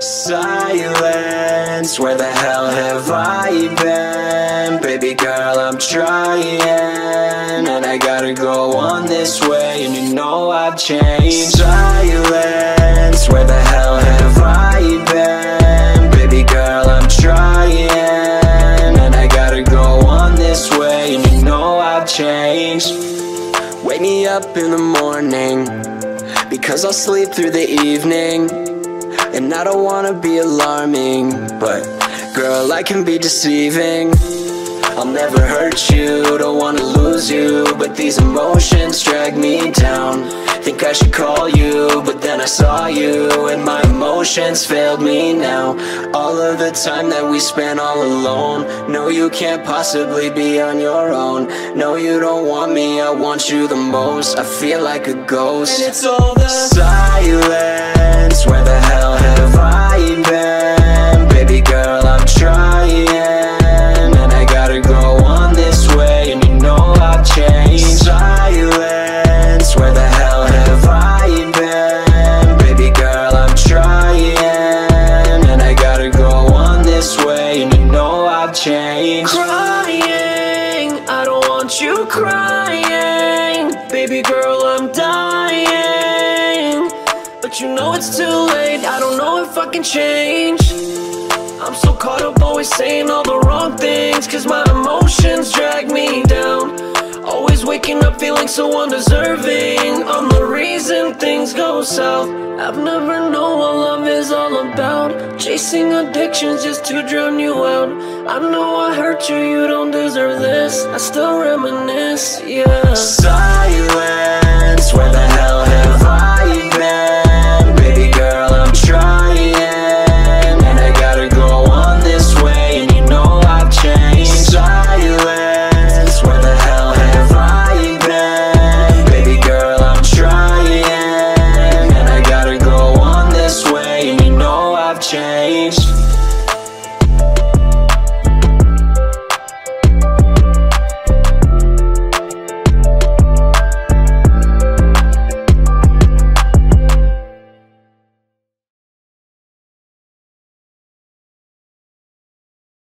Silence, where the hell have I been? Baby girl, I'm trying And I gotta go on this way And you know I've changed Silence, where the hell have I been? Baby girl, I'm trying And I gotta go on this way And you know I've changed Wake me up in the morning Because I'll sleep through the evening and I don't wanna be alarming But girl, I can be deceiving. I'll never hurt you, don't wanna lose you But these emotions drag me down. Think I should call you, but then I saw you And my emotions failed me now. All of the time that we spent all alone. No, you can't possibly be on your own. No, you don't want me, I want you the most. I feel like a ghost. And it's all the silence Where the hell crying. I don't want you crying. Baby girl, I'm dying. But you know it's too late. I don't know if I can change. I'm so caught up always saying all the wrong things Cause my emotions drag me down feeling so undeserving. I'm the reason things go south. I've never known what love is all about. Chasing addictions just to drown you out. I know I hurt you, you don't deserve this. I still reminisce, yeah. Hell